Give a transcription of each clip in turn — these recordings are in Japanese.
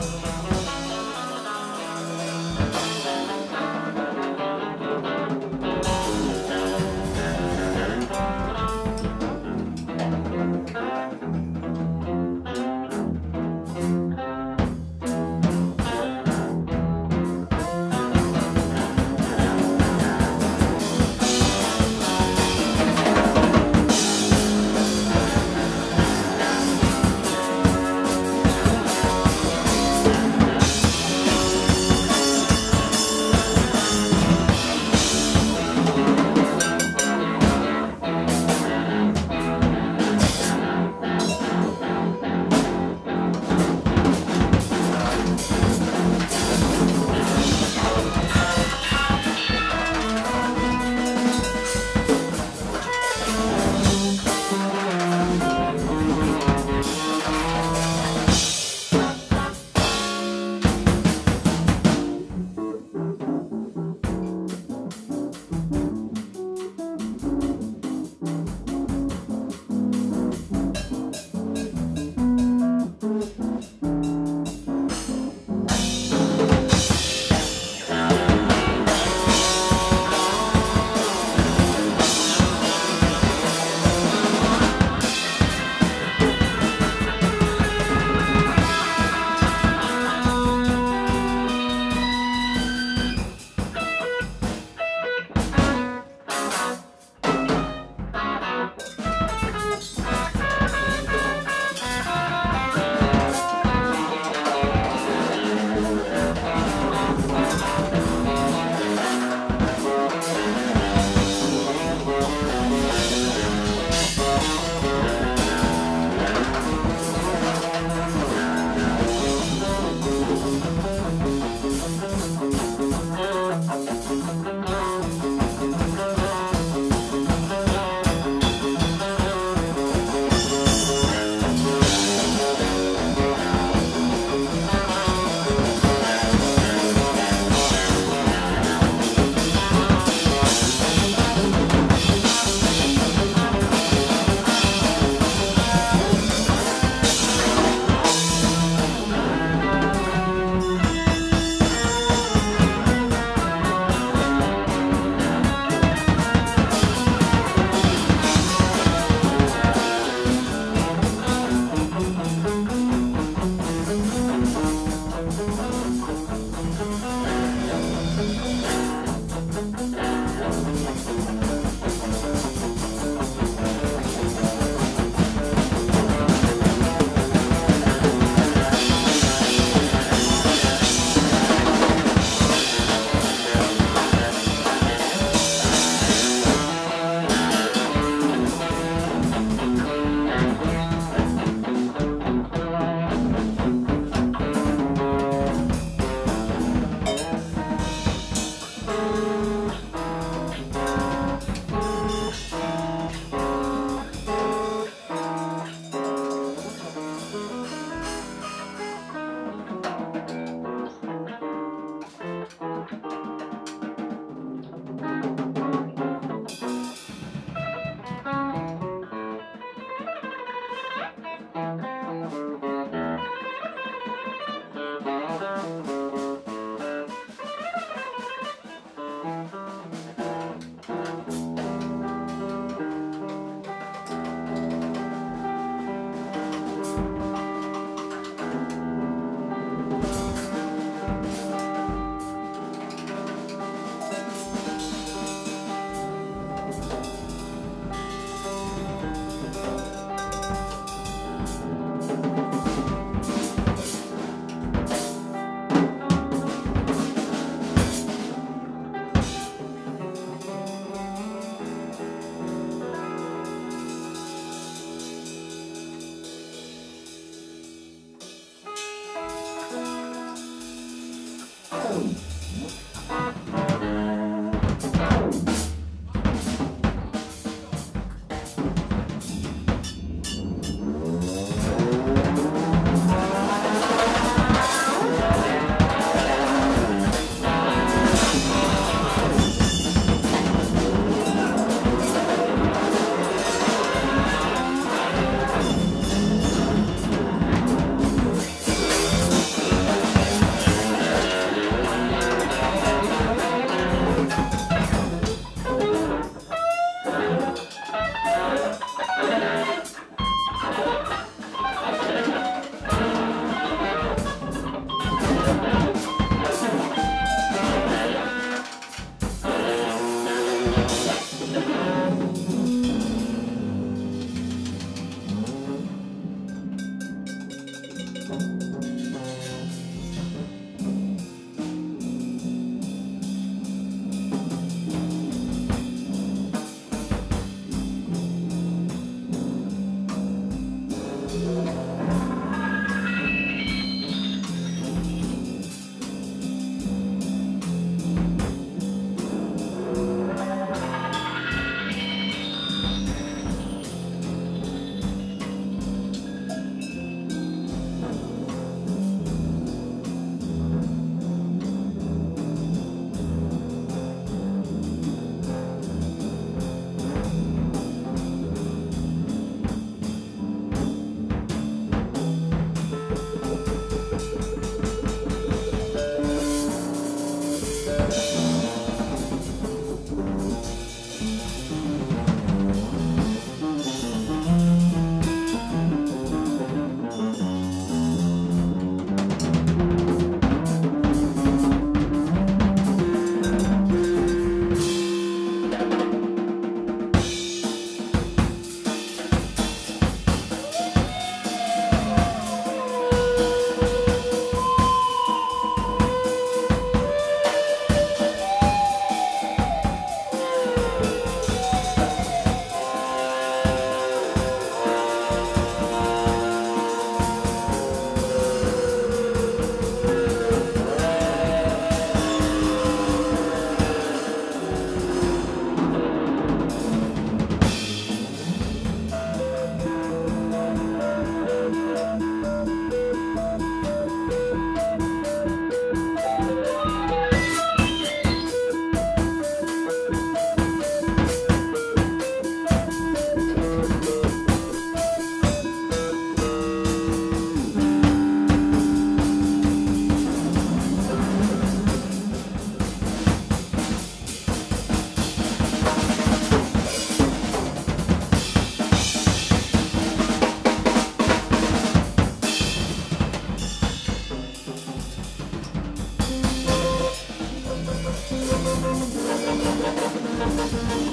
Música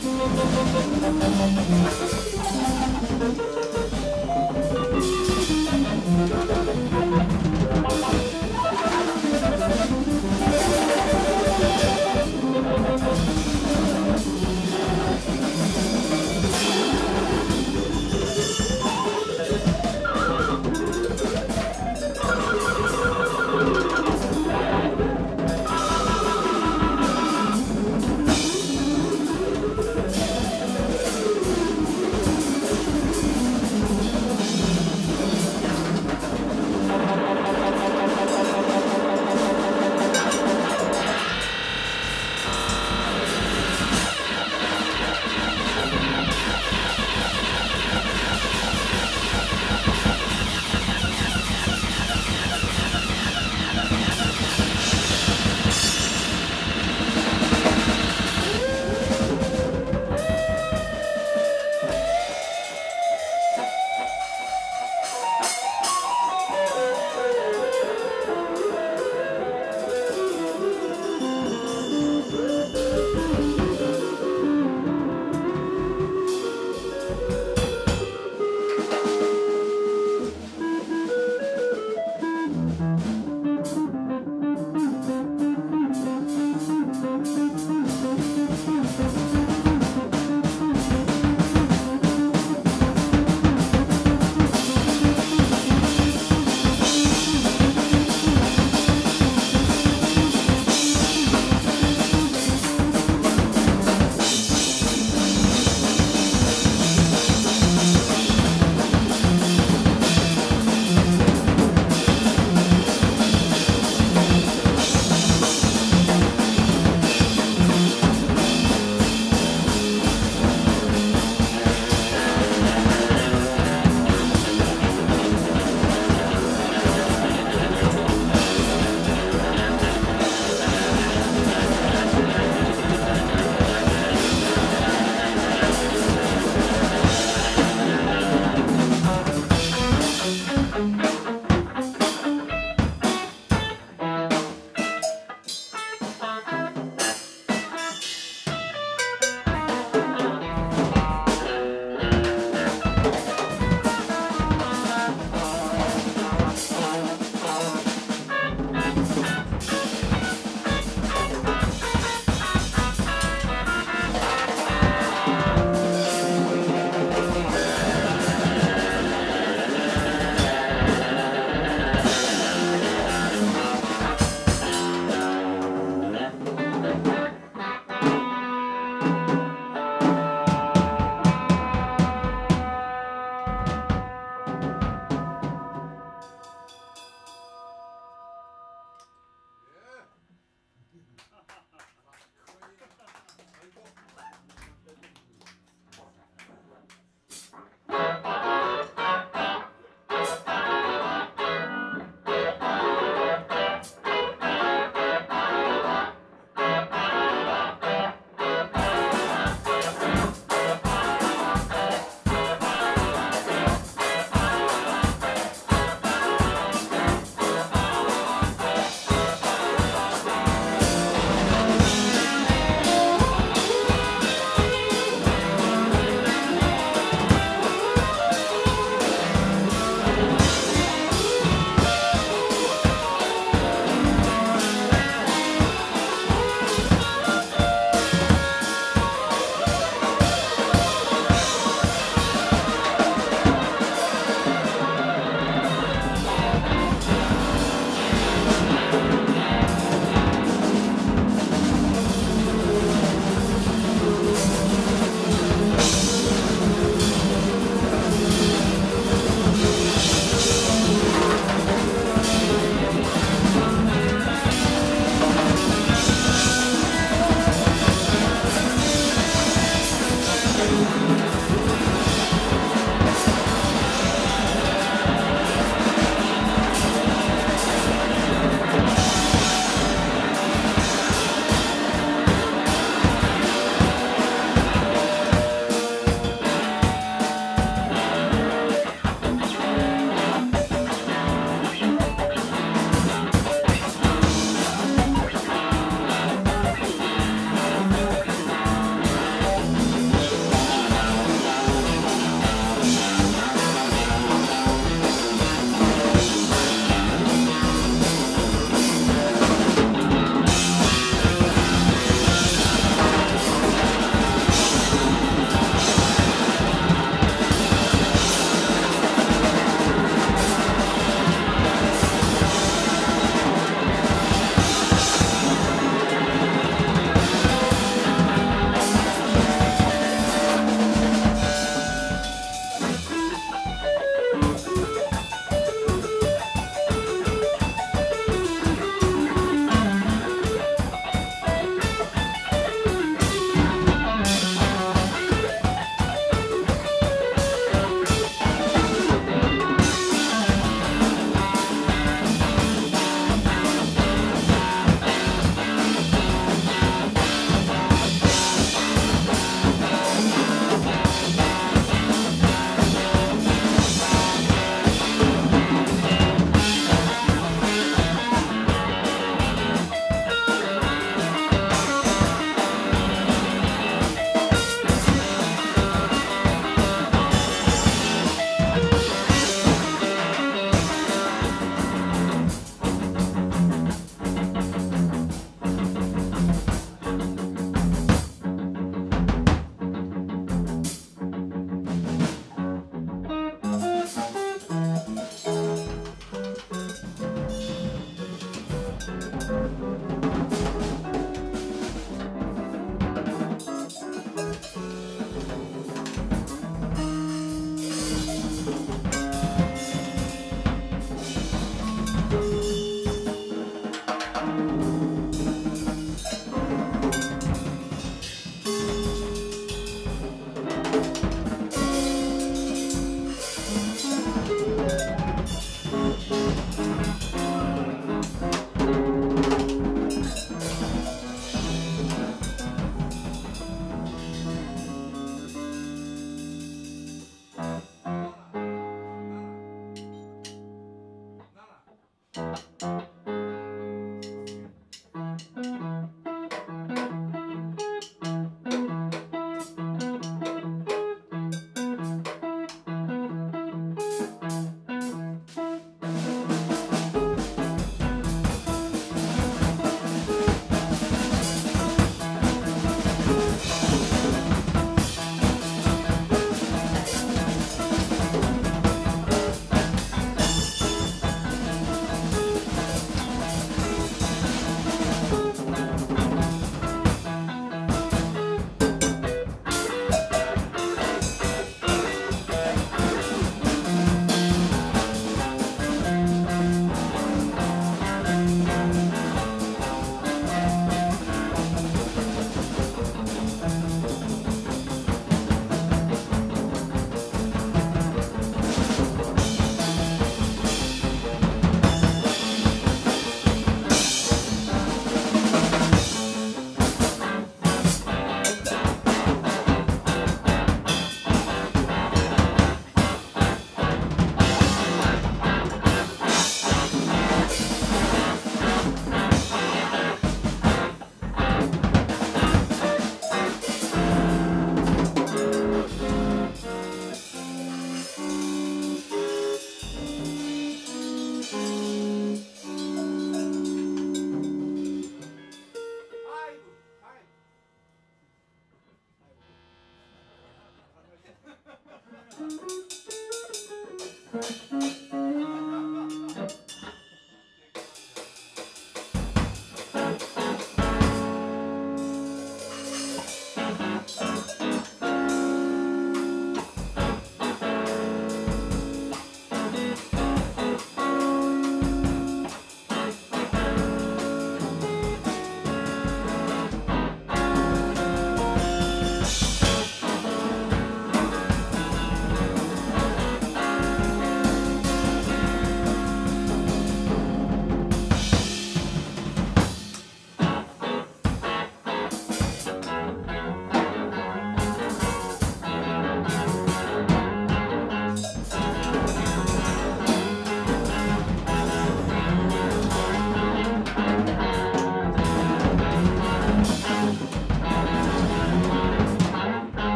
Thank you.